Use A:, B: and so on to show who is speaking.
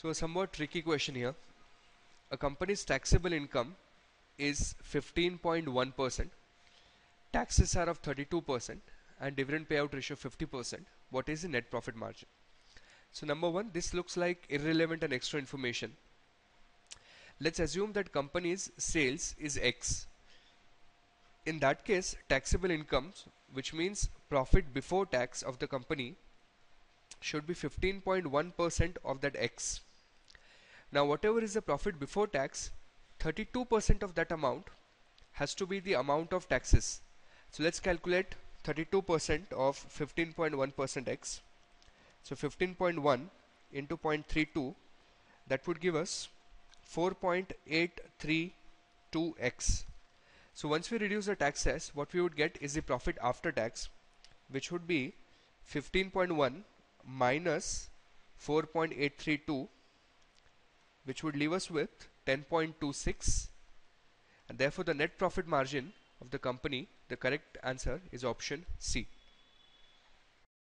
A: So a somewhat tricky question here. A company's taxable income is 15.1%. Taxes are of 32% and dividend payout ratio 50%. What is the net profit margin? So number one, this looks like irrelevant and extra information. Let's assume that company's sales is X. In that case, taxable income, which means profit before tax of the company should be 15.1% of that X. Now whatever is the profit before tax, 32% of that amount has to be the amount of taxes. So let's calculate 32% of 15.1% X. So 15.1 into 0.32 that would give us 4.832x. So once we reduce the taxes, what we would get is the profit after tax which would be 15.1 minus 4.832 which would leave us with 10.26 and therefore the net profit margin of the company the correct answer is option C